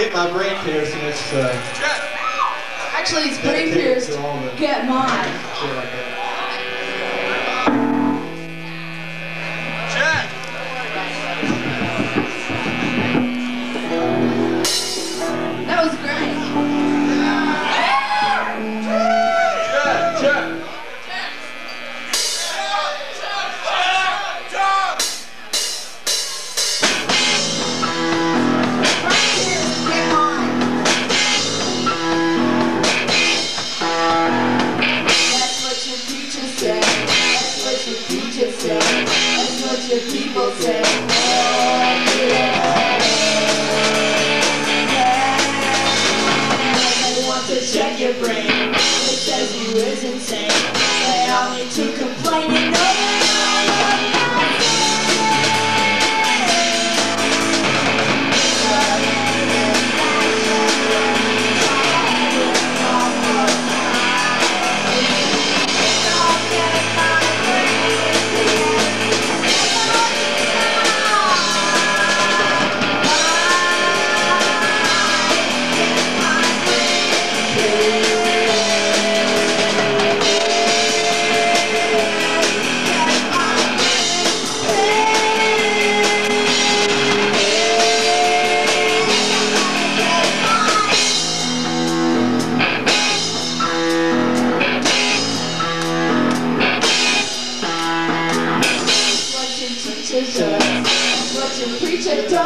get my brain pierced, and it's. Uh, Actually, it's brain pierced. Get mine. That was great.